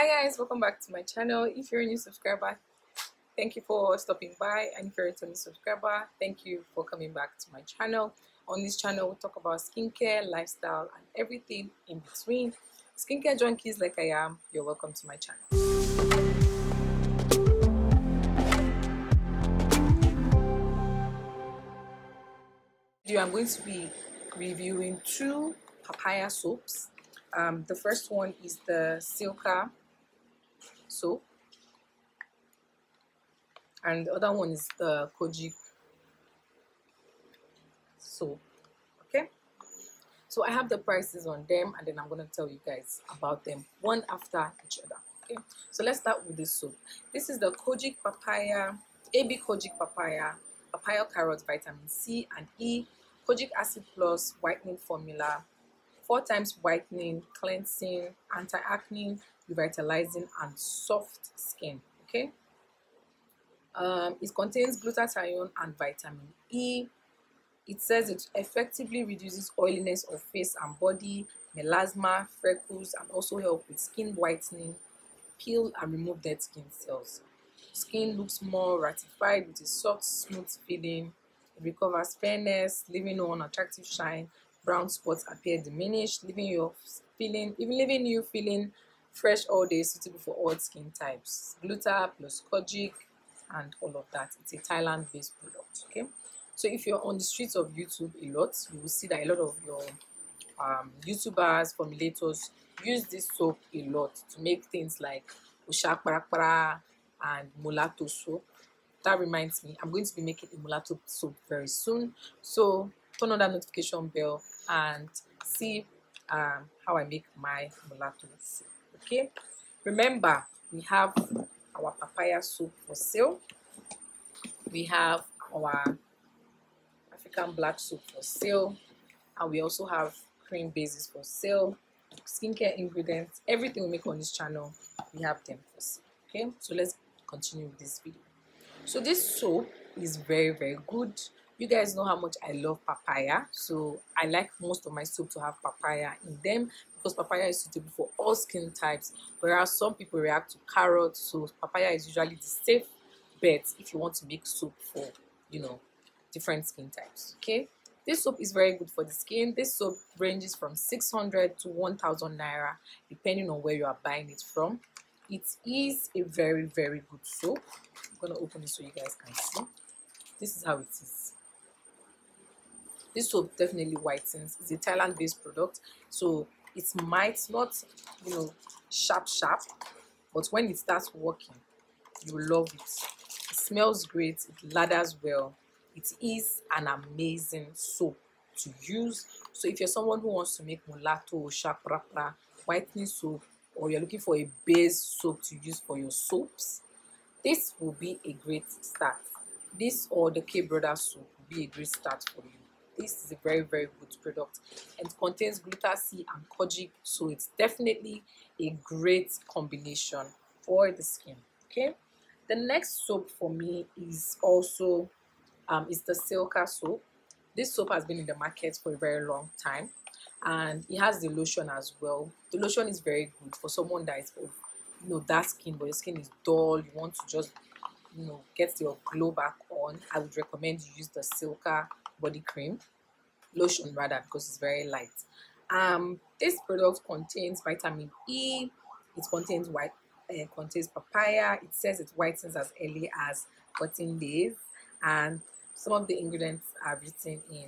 hi guys. Welcome back to my channel. If you're a new subscriber thank you for stopping by. And if you're a returning subscriber thank you for coming back to my channel. On this channel we talk about skincare lifestyle and everything in between. Skincare junkies like i am you're welcome to my channel. I'm going to be reviewing two papaya soaps um, the first one is the Silka soap and the other one is the Kojic so okay. So I have the prices on them and then I'm going to tell you guys about them one after each other okay? So let's start with this soap this is the Kojic papaya AB Kojic papaya papaya carrot vitamin C and E Kojic acid plus whitening formula four times whitening, cleansing, anti-acne, revitalizing, and soft skin. Okay. Um, it contains glutathione and vitamin E. It says it effectively reduces oiliness of face and body, melasma, freckles, and also help with skin whitening, peel and remove dead skin cells. Skin looks more ratified with a soft, smooth feeling. It recovers fairness, leaving no unattractive shine, brown spots appear diminished, leaving you feeling even leaving you feeling fresh all day, suitable for all skin types. Gluta plus kojic and all of that. It's a Thailand-based product. Okay, so if you're on the streets of YouTube a lot, you will see that a lot of your um, YouTubers, formulators use this soap a lot to make things like oshaprapra and mulatto soap. That reminds me, I'm going to be making a mulatto soap very soon. So turn on that notification bell and see um, how I make my mulatto. Okay, remember we have our papaya soup for sale. We have our African black soup for sale, and we also have cream bases for sale, skincare ingredients, everything we make on this channel, we have them for sale. Okay, so let's continue with this video. So this soap is very very good you guys know how much I love papaya so I like most of my soup to have papaya in them because papaya is suitable for all skin types whereas some people react to carrots so papaya is usually the safe bet if you want to make soup for you know different skin types okay? This soap is very good for the skin. This soap ranges from 600 to 1000 naira depending on where you are buying it from. It is a very very good soap i'm gonna open it so you guys can see. This is how it is this soap definitely whitens. It's a thailand based product so it might not you know sharp sharp but when it starts working you love it. It smells great it lathers well. It is an amazing soap to use. So if you're someone who wants to make mulatto shaprapra whitening soap or you're looking for a base soap to use for your soaps this will be a great start. This or the k brother soap will be a great start for you this is a very very good product and contains gluta and kojic so it's definitely a great combination for the skin okay? The next soap for me is also um, is the Silka soap. This soap has been in the market for a very long time and it has the lotion as well. The lotion is very good for someone that is you know dark skin but your skin is dull you want to just you know get your glow back on i would recommend you use the Silka body cream lotion rather because it's very light. Um this product contains vitamin e it contains white uh, contains papaya it says it whitens as early as 14 days and some of the ingredients are written in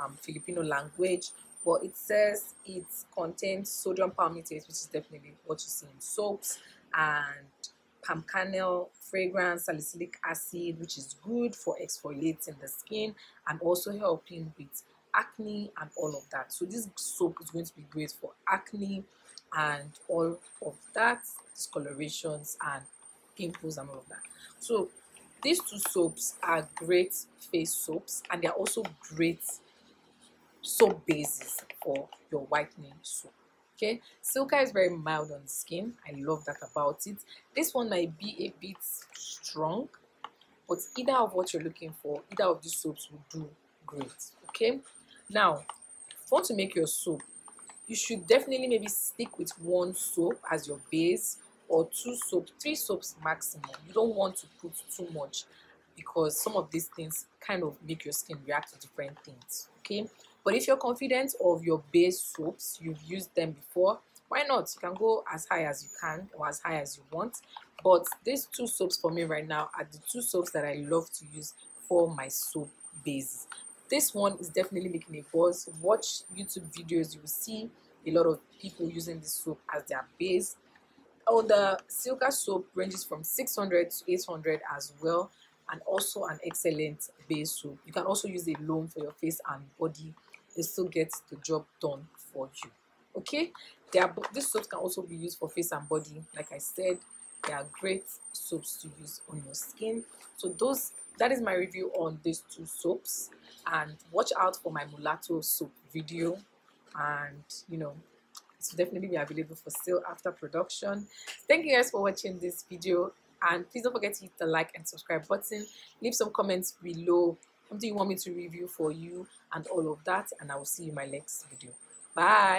um, filipino language but it says it contains sodium palmitate which is definitely what you see in soaps and palm kernel fragrance salicylic acid which is good for exfoliating the skin and also helping with acne and all of that. So this soap is going to be great for acne and all of that discolorations and pimples and all of that. So these two soaps are great face soaps and they're also great soap bases for your whitening soap okay? Silka is very mild on skin. I love that about it. This one might be a bit strong but either of what you're looking for either of these soaps will do great okay? Now if you want to make your soap you should definitely maybe stick with one soap as your base or two soaps three soaps maximum. You don't want to put too much because some of these things kind of make your skin react to different things okay but if you're confident of your base soaps you've used them before why not? You can go as high as you can or as high as you want. But these two soaps for me right now are the two soaps that i love to use for my soap base. This one is definitely making a buzz. Watch youtube videos you will see a lot of people using this soap as their base. Oh the silka soap ranges from 600 to 800 as well and also an excellent base soap. You can also use a loam for your face and body it still gets the job done for you. Okay? They are this soap can also be used for face and body. Like i said they are great soaps to use on your skin. So those that is my review on these two soaps. And watch out for my mulatto soap video. And you know it's definitely be available for sale after production. Thank you guys for watching this video. And please don't forget to hit the like and subscribe button. Leave some comments below something you want me to review for you and all of that? And i will see you in my next video. Bye